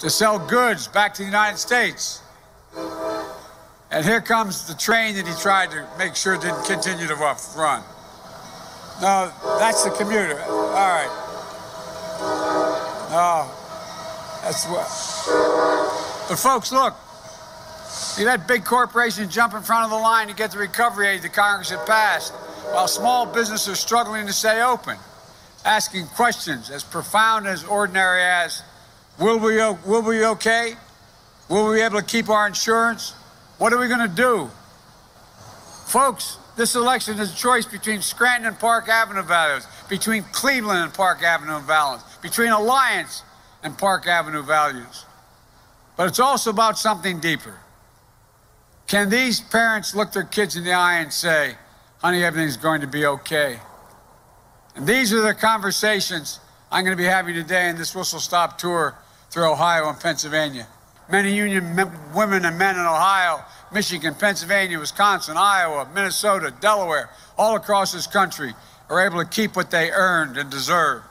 to sell goods back to the United States. And here comes the train that he tried to make sure didn't continue to run. No, that's the commuter. All right. No, that's what. But folks, look. See that big corporation jump in front of the line to get the recovery aid that Congress had passed, while small businesses are struggling to stay open, asking questions as profound as ordinary as, will we, will we be okay? Will we be able to keep our insurance? What are we going to do? Folks, this election is a choice between Scranton and Park Avenue values, between Cleveland and Park Avenue values, between Alliance and Park Avenue values. But it's also about something deeper. Can these parents look their kids in the eye and say, honey, everything's going to be okay? And these are the conversations I'm going to be having today in this whistle stop tour through Ohio and Pennsylvania. Many union women and men in Ohio, Michigan, Pennsylvania, Wisconsin, Iowa, Minnesota, Delaware, all across this country are able to keep what they earned and deserve.